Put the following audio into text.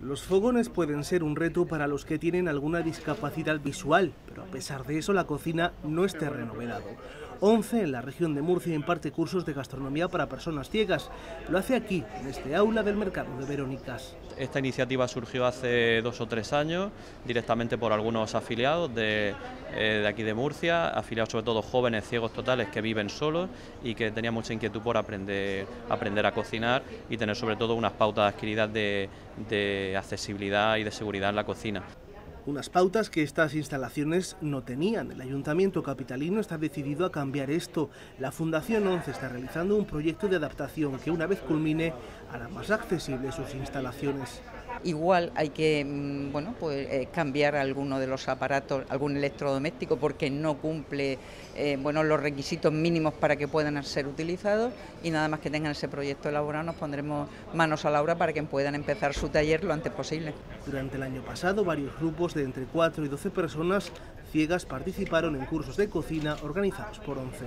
Los fogones pueden ser un reto para los que tienen alguna discapacidad visual, pero a pesar de eso la cocina no es terreno vedado. 11 en la región de Murcia imparte cursos de gastronomía para personas ciegas. Lo hace aquí, en este aula del mercado de Verónicas. Esta iniciativa surgió hace dos o tres años directamente por algunos afiliados de, eh, aquí de Murcia, afiliados sobre todo jóvenes ciegos totales que viven solos y que tenían mucha inquietud por aprender, aprender a cocinar y tener sobre todo unas pautas adquiridas de accesibilidad y de seguridad en la cocina unas pautas que estas instalaciones no tenían. El Ayuntamiento Capitalino está decidido a cambiar esto. La Fundación 11 está realizando un proyecto de adaptación que una vez culmine hará más accesibles sus instalaciones. Igual hay que mm, bueno, pues, eh, cambiar alguno de los aparatos, algún electrodoméstico porque no cumple eh, bueno, los requisitos mínimos para que puedan ser utilizados y nada más que tengan ese proyecto elaborado nos pondremos manos a la obra para que puedan empezar su taller lo antes posible. Durante el año pasado varios grupos de entre 4 y 12 personas ciegas participaron en cursos de cocina organizados por ONCE.